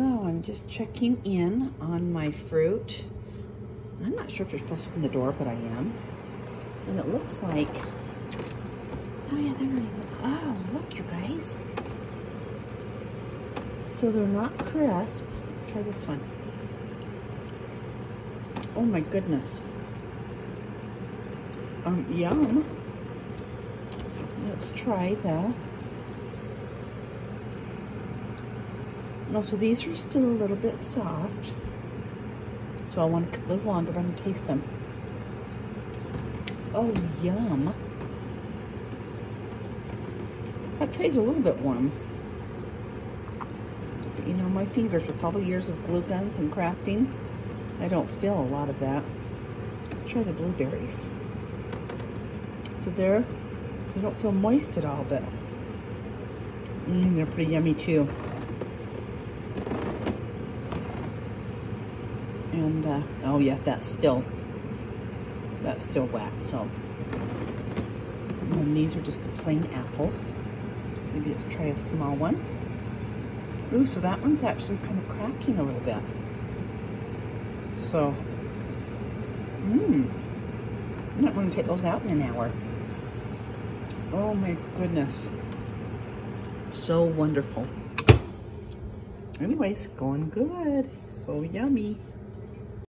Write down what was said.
So I'm just checking in on my fruit. I'm not sure if you're supposed to open the door, but I am. And it looks like, oh yeah, they're not even, oh, look you guys. So they're not crisp. Let's try this one. Oh my goodness. Um, yum. Let's try the No, so these are still a little bit soft. So I want to cook those longer, but I'm gonna taste them. Oh, yum. That tray's a little bit warm. But you know, my fingers with probably years of glue guns and crafting, I don't feel a lot of that. Let's try the blueberries. So they're, they don't feel moist at all, but mm, they're pretty yummy too. And, uh, oh yeah, that's still, that's still wet, so. And these are just the plain apples. Maybe let's try a small one. Ooh, so that one's actually kind of cracking a little bit. So, mmm. I'm not going to take those out in an hour. Oh my goodness. So wonderful. Anyways, going good. So yummy.